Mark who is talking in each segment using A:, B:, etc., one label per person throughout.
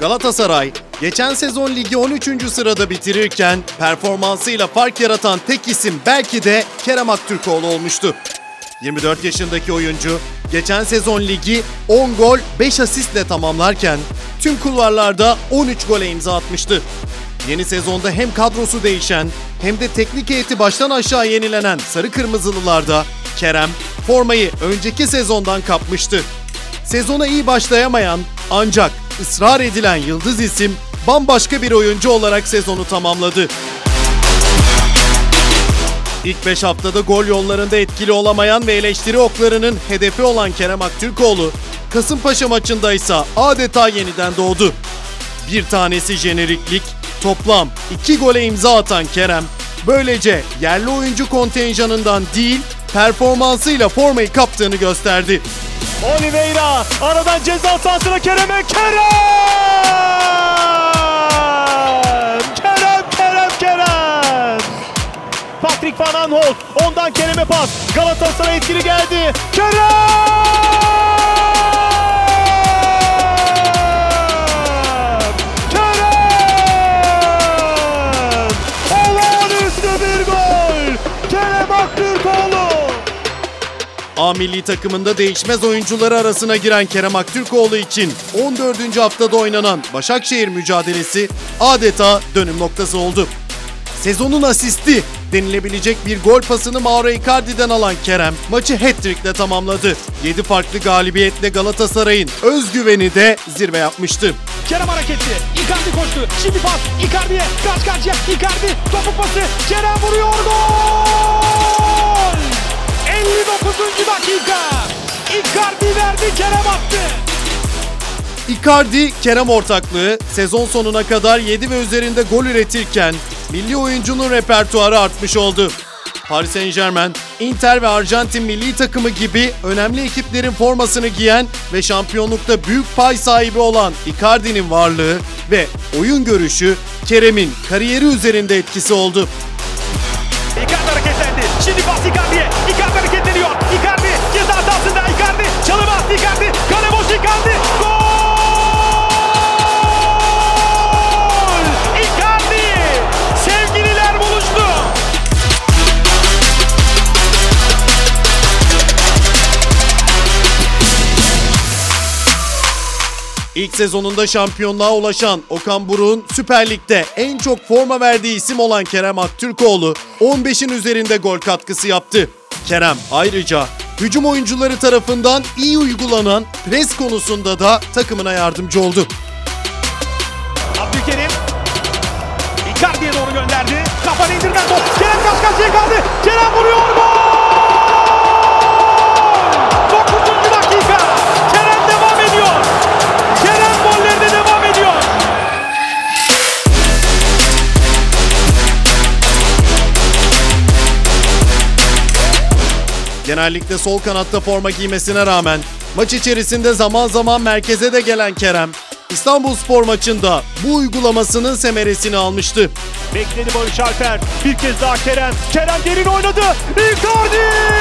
A: Galatasaray, geçen sezon ligi 13. sırada bitirirken performansıyla fark yaratan tek isim belki de Kerem Aktürkoğlu olmuştu. 24 yaşındaki oyuncu geçen sezon ligi 10 gol 5 asistle tamamlarken tüm kulvarlarda 13 gole imza atmıştı. Yeni sezonda hem kadrosu değişen hem de teknik heyeti baştan aşağı yenilenen Sarı Kırmızılılarda Kerem formayı önceki sezondan kapmıştı. Sezona iyi başlayamayan ancak ısrar edilen yıldız isim bambaşka bir oyuncu olarak sezonu tamamladı. İlk 5 haftada gol yollarında etkili olamayan ve eleştiri oklarının hedefi olan Kerem Aktürkoğlu, Kasımpaşa maçında ise adeta yeniden doğdu. Bir tanesi jeneriklik, toplam 2 gole imza atan Kerem, böylece yerli oyuncu kontenjanından değil, performansıyla formayı kaptığını gösterdi.
B: Oliveira aradan ceza sahasına Kerem'e Kerem! Kerem Kerem Kerem! Patrick Van Aanholt ondan Kerem'e pas. Galatasaray etkili geldi. Kerem!
A: A milli takımında değişmez oyuncuları arasına giren Kerem Aktürkoğlu için 14. haftada oynanan Başakşehir mücadelesi adeta dönüm noktası oldu. Sezonun asisti denilebilecek bir gol pasını Mauro Icardi'den alan Kerem maçı hat-trick'le tamamladı. 7 farklı galibiyetle Galatasaray'ın özgüveni de zirve yapmıştı.
B: Kerem hareketli. Icardi koştu. Şimdi pas. Icardi'ye. Karşı karşıya. Icardi. Topu pası. Kerem vuruyor. Gol! 59. dakika. Icardi verdi. Kerem attı.
A: Icardi Kerem ortaklığı sezon sonuna kadar 7 ve üzerinde gol üretirken milli oyuncunun repertuarı artmış oldu. Paris Saint Germain, Inter ve Arjantin milli takımı gibi önemli ekiplerin formasını giyen ve şampiyonlukta büyük pay sahibi olan Icardi'nin varlığı ve oyun görüşü Kerem'in kariyeri üzerinde etkisi oldu.
B: Şimdi pas Icardi'ye. Icardi hareketleniyor. Icardi ceza sahasında. Icardi çalım attı Icardi. Kale boş Icardi. Gol!
A: İlk sezonunda şampiyonluğa ulaşan Okan Buruk'un Süper Lig'de en çok forma verdiği isim olan Kerem Aktürkoğlu 15'in üzerinde gol katkısı yaptı. Kerem ayrıca hücum oyuncuları tarafından iyi uygulanan pres konusunda da takımına yardımcı oldu.
B: Abdülkerim Icardi'ye doğru gönderdi. Kafanı indirden top. Kerem karşı karşıya kaldı. Kerem vuruyor. Gol!
A: Genellikle sol kanatta forma giymesine rağmen maç içerisinde zaman zaman merkeze de gelen Kerem, İstanbul Spor maçında bu uygulamasının semeresini almıştı.
B: Bekledi Barış Alper. Bir kez daha Kerem. Kerem derin oynadı. Icardi!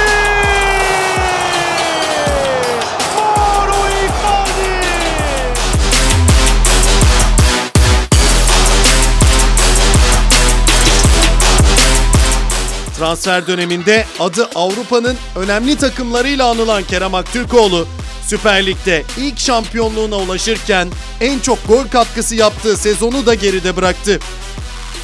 A: Transfer döneminde adı Avrupa'nın önemli takımlarıyla anılan Kerem Aktürkoğlu, Süper Lig'de ilk şampiyonluğuna ulaşırken en çok gol katkısı yaptığı sezonu da geride bıraktı.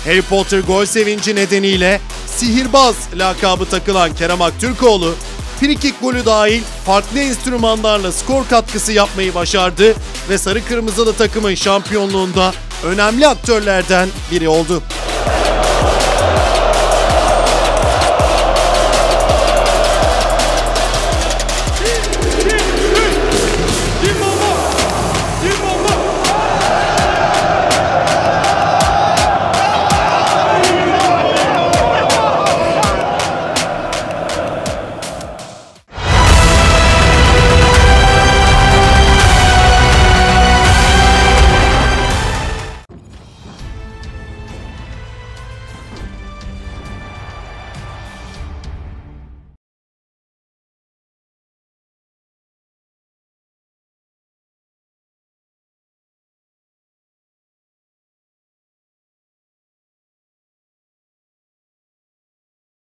A: Harry Potter gol sevinci nedeniyle sihirbaz lakabı takılan Kerem Aktürkoğlu, frikik golü dahil farklı enstrümanlarla skor katkısı yapmayı başardı ve Sarı Kırmızılı takımın şampiyonluğunda önemli aktörlerden biri oldu.